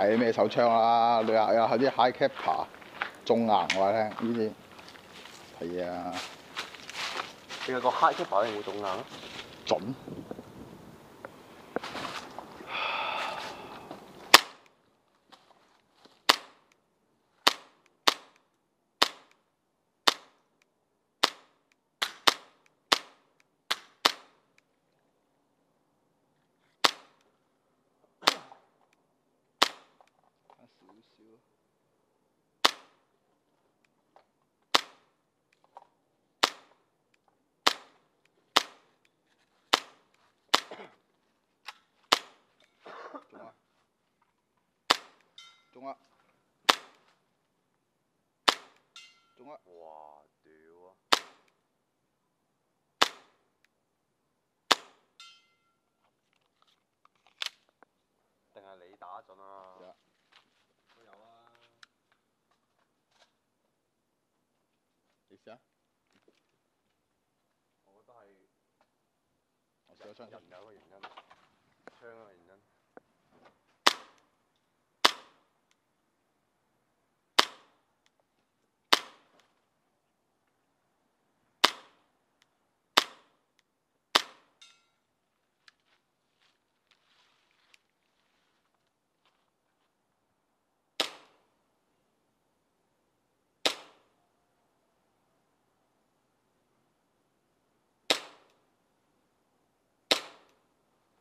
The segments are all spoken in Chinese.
睇咩手槍啦，你話有啲 high capper 中硬我聽呢啲係啊，其實個 high cap 一定會中硬啊！準。中啊！中啊！中啊！哇！屌啊！定係你打準啊？有都有啊！你試下，我覺得係我試咗槍人有個原因，槍有個原因。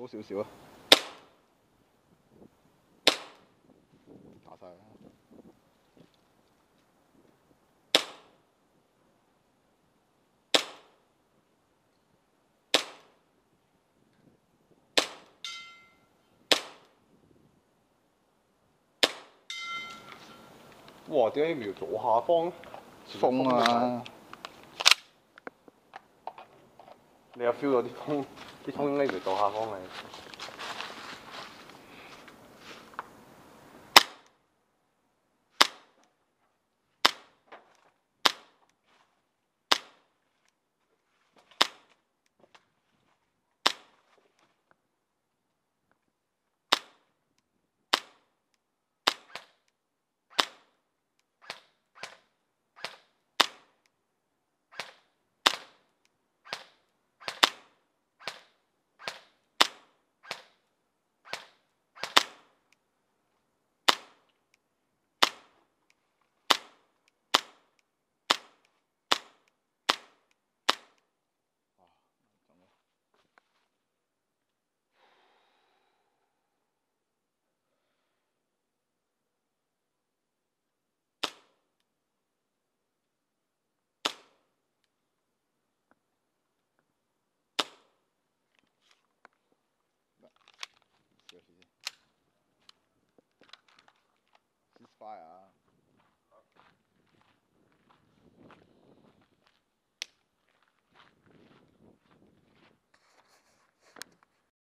高少少啊！打晒啦！哇！點解要瞄左下方？風啊！你有 feel 到啲風，啲風應該嚟到下方嚟。試